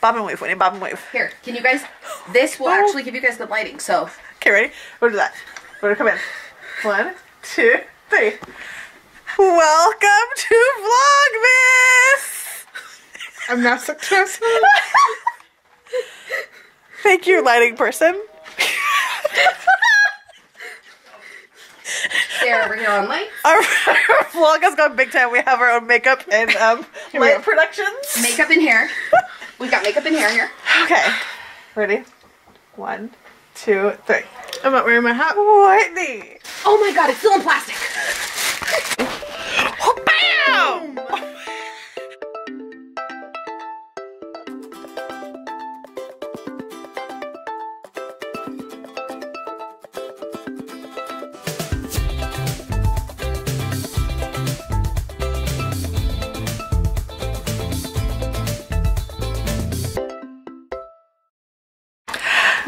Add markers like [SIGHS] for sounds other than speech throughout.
Bob and wave, Whitney. Bob and wave. Here, can you guys? This will actually give you guys good lighting. So Okay, ready? We'll do that. We're gonna come in. One, two, three. Welcome to Vlogmas! I'm not successful. [LAUGHS] Thank you, lighting person. Sarah over here on light, Our, [LAUGHS] our vlog has gone big time. We have our own makeup and um, we light productions. makeup and hair. [LAUGHS] We've got makeup and hair here. Okay, ready? One, two, three. I'm not wearing my hat. Whitney! Oh my god, it's still in plastic.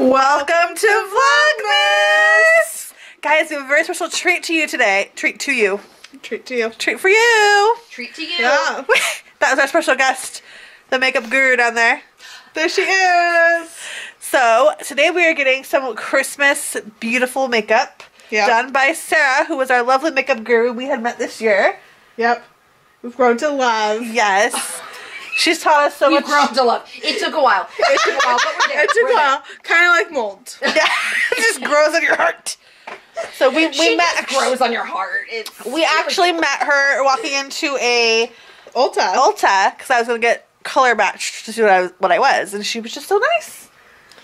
Welcome to Vlogmas! Guys, we have a very special treat to you today. Treat to you. Treat to you. Treat for you! Treat to you. Yeah. [LAUGHS] that was our special guest, the makeup guru down there. There she is. So today we are getting some Christmas beautiful makeup Yeah. done by Sarah, who was our lovely makeup guru we had met this year. Yep. We've grown to love. Yes, she's taught us so We've much. grown to love. It took a while. It took a while, but we're there. [LAUGHS] It took We're a while. Kind of like mold. Yeah, [LAUGHS] [LAUGHS] it just grows in your heart. So we we She met. just grows on your heart. It's We actually met her walking into a Ulta. Ulta because I was gonna get color matched to see what I was, what I was, and she was just so nice.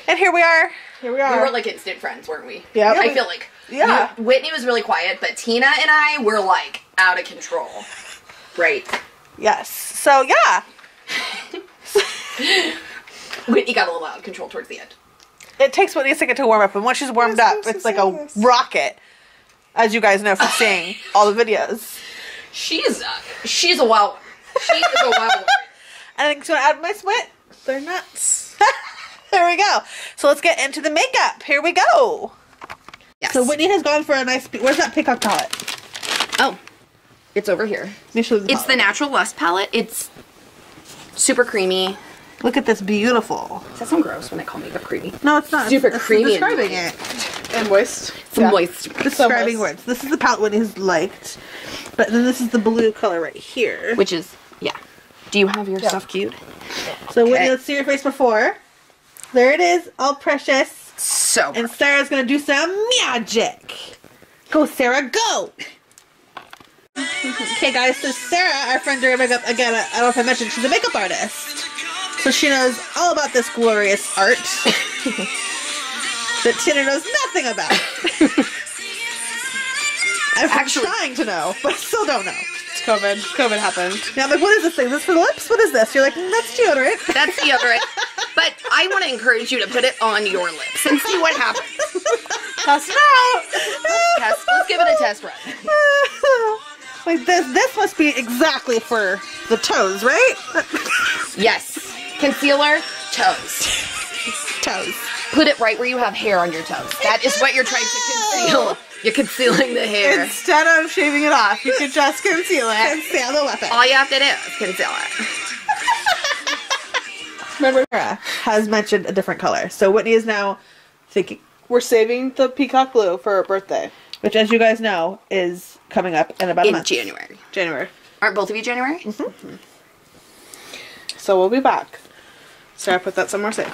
And here we are. Here we are. we were like instant friends, weren't we? Yeah. I feel like. Yeah. You- Whitney was really quiet, but Tina and I were like out of control. Right. Yes. So yeah, [LAUGHS] Whitney got a little out of control towards the end. it takes Whitney a second to warm up, and once she's warmed up, it's like yes. a rocket, as you guys know from [LAUGHS] seeing all the videos. She's uh, she's a wild one. She is a wild one. I think she's going to add my sweat. They're nuts. [LAUGHS] there we go. So let's get into the makeup. Here we go. Yes. So Whitney has gone for a nice. Where's that peacock palette? oh, it's over here. Let me show you It's the. Natural Lust palette. It's super creamy. Look at this beautiful. Does that sound gross when I call makeup creamy? No, it's not. Super it's, creamy and Describing moist. it. And moist. It's Yeah. moist. Describing moist. words. This is the palette one he's liked, but then this is the blue color right here. Which is, yeah. Do you have your stuff queued? So Whitney, Okay. let's see your face before. There it is, all precious. So And Sarah's gonna do some magic. Go, Sarah, go! [LAUGHS] okay, guys, so Sarah, our friend during makeup, again, I don't know if I mentioned, she's a makeup artist. So she knows all about this glorious art that Tina knows nothing about. [LAUGHS] I'm Actually- trying to know, but I still don't know. It's COVID. COVID happened. Now I'm like, what is this thing? Is this for the lips? What is this? You're like, "Mm, that's deodorant. [LAUGHS] that's deodorant. but I want to encourage you to put it on your lips and see what happens. Test it out. Test. Let's give it a test run. [LAUGHS] like this, this must be exactly for the toes, right? Yes. Concealer, toes. [LAUGHS] toes. Put it right where you have hair on your toes. That is what you're trying to conceal. You're concealing the hair. Instead of shaving it off, you could just conceal it. Conceal the weapon. All you have to do is conceal it. [LAUGHS] Remember, Sarah has mentioned a different color, so Whitney is now thinking, We're saving the peacock blue for her birthday. which, as you guys know, is coming up in about a In month. January. January. Aren't both of you January? Mm-hmm. So we'll be back. Sarah, put that somewhere safe.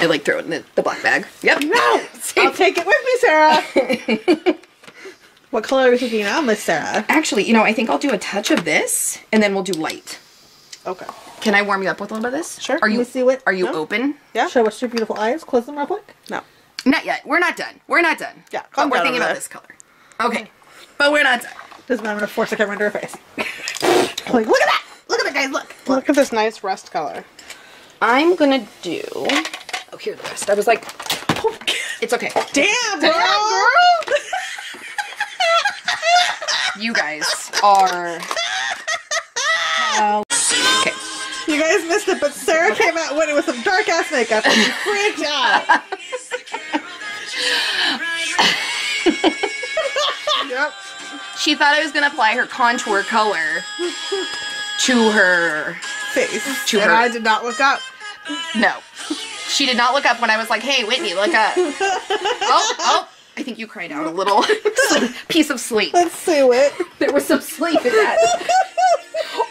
I like throwing the, the black bag. Yep. No! [LAUGHS] I'll take it with me, Sarah. [LAUGHS] What color are you thinking on Miss Sarah? Actually, you know, I think I'll do a touch of this and then we'll do light. Okay. Can I warm you up with a little bit of this? Sure. Are Let you me see what- Are you No. open? Yeah. Show us your beautiful eyes. Close them real quick. No. Not yet. We're not done. We're not done. Yeah, But calm we're thinking about there. this color. Okay. But we're not done. This is I'm gonna force a camera into her face. [LAUGHS] like, look at that! Look at guys! Look. Look at this nice rust color. I'm gonna do. Oh, here the rest. I was like, it's okay. Damn, girl! [LAUGHS] You guys are. Uh, okay. You guys missed it, but Sarah came out winning with some dark ass makeup and you freaked [LAUGHS] out. Yep. She thought I was gonna apply her contour color, [LAUGHS] to her. Face. To and her. I did not look up. No. She did not look up when I was like, hey, Whitney, look up. [LAUGHS] oh, oh. I think you cried out a little [LAUGHS] piece of sleep. Let's see it. There was some sleep in that.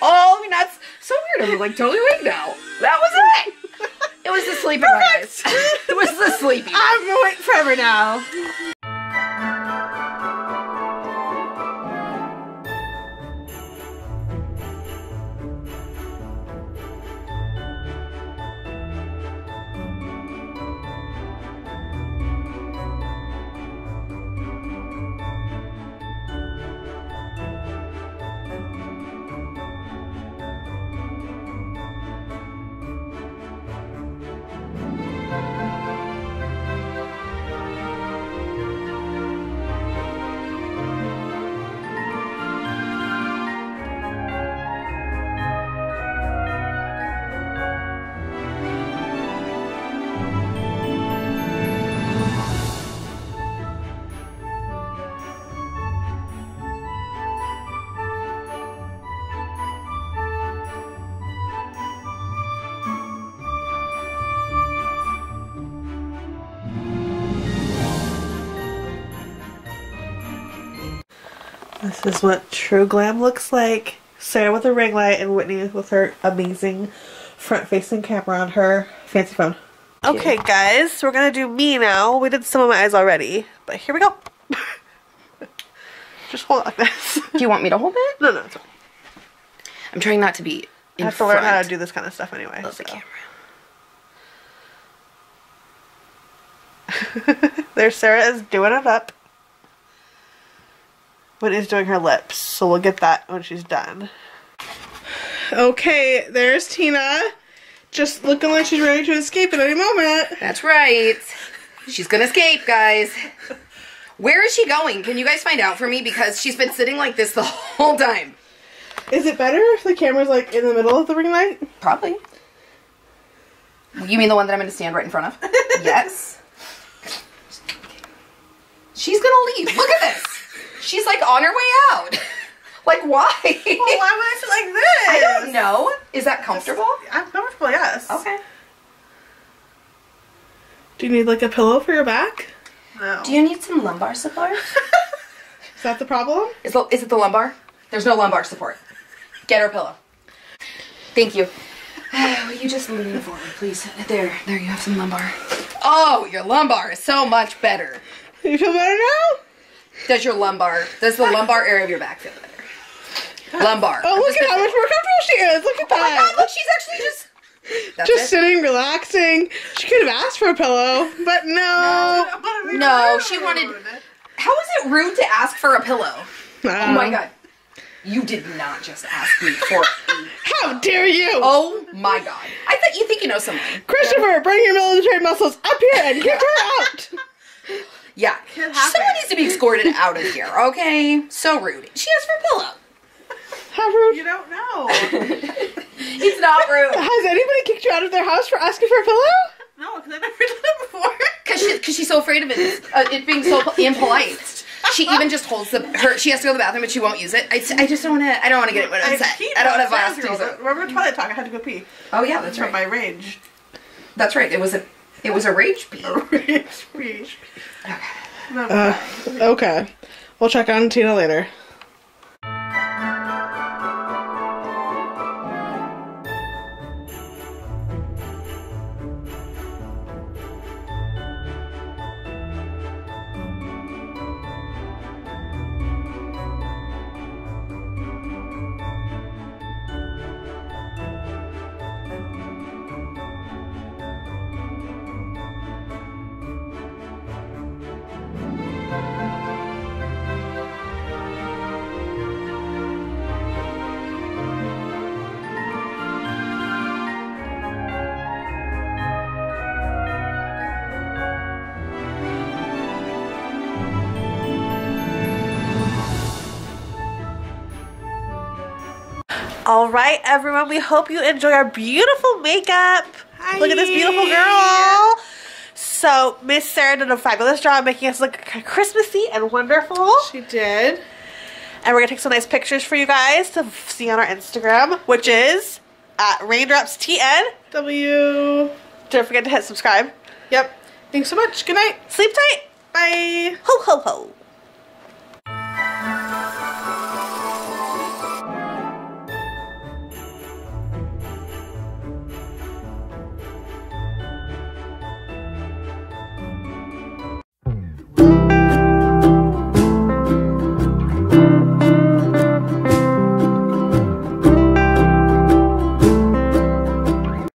Oh, I mean, that's so weird. I'm like totally awake now. That was it. It was the sleeping eyes. It was the sleepy. I'm awake forever now. This is what true glam looks like. Sarah with a ring light and Whitney with her amazing front facing camera on her fancy phone. Okay guys, we're gonna do me now. We did some of my eyes already, but here we go. [LAUGHS] Just hold on this. Do you want me to hold it? No, no, it's fine. I'm trying not to be. I have to learn how to do this kind of stuff anyway. of the camera. [LAUGHS] There's Sarah is doing it up. Whitney's doing her lips, so we'll get that when she's done. Okay, there's Tina. Just looking like she's ready to escape at any moment. That's right. She's gonna escape, guys. Where is she going? Can you guys find out for me? Because she's been sitting like this the [LAUGHS] whole time. Is it better if the camera's like in the middle of the ring light? Probably. You mean the one that I'm going to stand right in front of? [LAUGHS] yes. She's going to leave. Look at this. She's like on her way out. [LAUGHS] Like, why? Well, why would I sit like this? I don't know. Is that comfortable? I'm comfortable, yes. Okay. Do you need like a pillow for your back? No. Do you need some lumbar support? [LAUGHS] Is that the problem? Is, the, is it the lumbar? There's no lumbar support. Get her a pillow. Thank you. [SIGHS] Will you just lean forward, please? There, there, you have some lumbar. Oh, your lumbar is so much better. You feel better now? Does your lumbar, does the lumbar area of your back feel better? Lumbar. Oh, look at how much more comfortable she is. Look at Oh my that. god, look, she's actually just. That's Just it. sitting, relaxing. She could have asked for a pillow, but no. No, she wanted. How is it rude to ask for a pillow? Oh my um, god. You did not just ask me for. [LAUGHS] How dare you? Oh my god. I thought you think you know someone. Christopher, bring your military muscles up here and get her out. [LAUGHS] Yeah. Someone needs to be escorted out of here, okay? So rude. She asked for a pillow. How rude. You don't know. [LAUGHS] It's not rude. Has anybody kicked you out of their house for asking for a pillow? no, because I've never [LAUGHS] done it before. Cause, she, Cause she's so afraid of it, uh, it being so impolite. She even just holds the her. She has to go to the bathroom, but she won't use it. I, I just don't want to. I don't want to get it when I it's set. I don't want to downstairs, violate girls. Remember Twilight Talk? I had to go pee. Oh yeah, that's From right. my rage. That's right. It was a. It was a rage beat. [LAUGHS] rage, rage. Okay. Uh, okay. We'll check on Tina later. All right, everyone. We hope you enjoy our beautiful makeup. Hi. Look at this beautiful girl. So, Miss Sarah did a fabulous job making us look Christmassy and wonderful. She did. And we're gonna take some nice pictures for you guys to see on our Instagram, which is at raindropstn. W. Don't forget to hit subscribe. Yep. Thanks so much. Good night. Sleep tight. Bye. Ho ho ho.